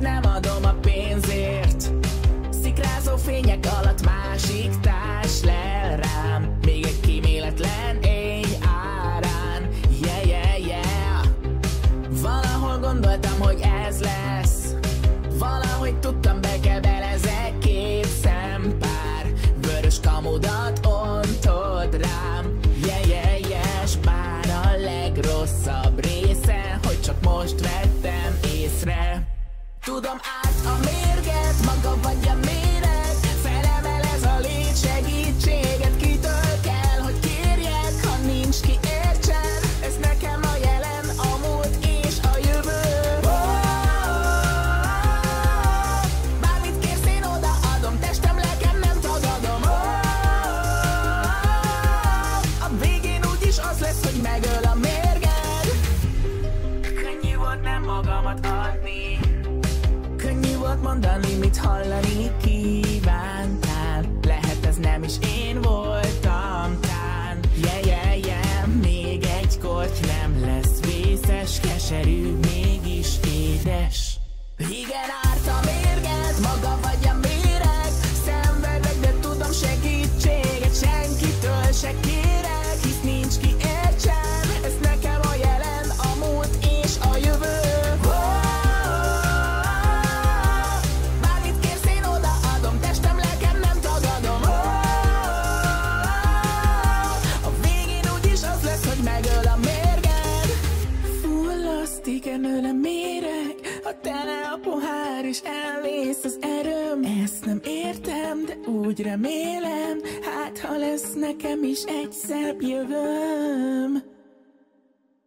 Nem adom a pénzért. Szikrázó fények alatt másik társ lel rám. Még egy kíméletlen éj árán. Yeah, yeah, yeah. Valahol gondoltam, hogy ez lesz. Valahogy tudtam, bekebelezek két szempár. Vörös kamudat ontod rám. Yeah, yeah, yeah. S bár a legrosszabb része Hogy csak most észre Tudom át a mérget, maga vagy a méreg Felemel ez a légy segítséget Kitől kell, hogy kérjek, ha nincs ki értsen Ez nekem a jelen, a múlt és a jövő. Bármit kérsz, én odaadom Testem, lelkem nem tagadom. A végén úgyis az lesz, hogy megöl a mérged. Könnyű volt nem magamat adni Volt mondani, mit hallani kívántál pohár és elvész az erőm. Ezt nem értem, de úgy remélem Hát, ha lesz nekem is egy szebb jövőm